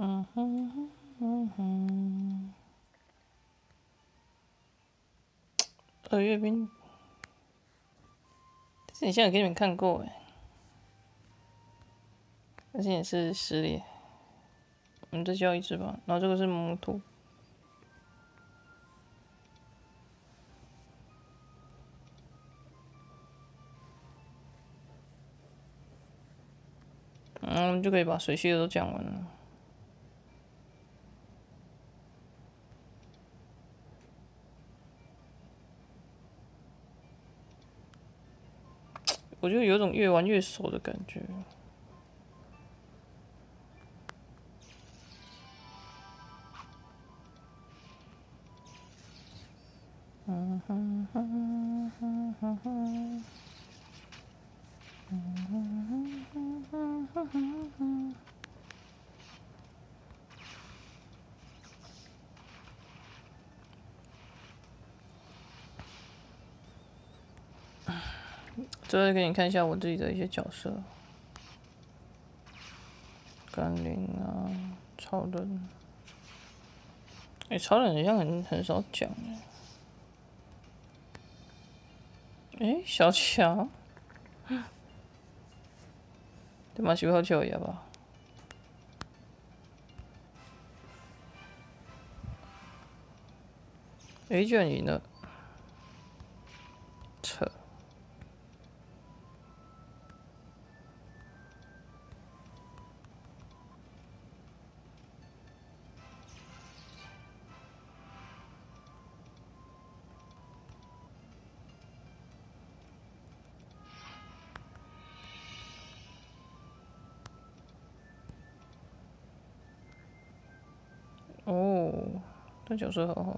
嗯哼嗯哼，二月兵，之前像给你们看过哎，而且也是十列，我们再交一只吧，然后这个是摩托。嗯，我们就可以把水系的都讲完了。我就有种越玩越熟的感觉。最后给你看一下我自己的一些角色，甘霖啊，超人，哎，超人好像很很少讲哎，小强，对嘛？喜欢球也吧？哎，居然赢了，哦，这角色很好。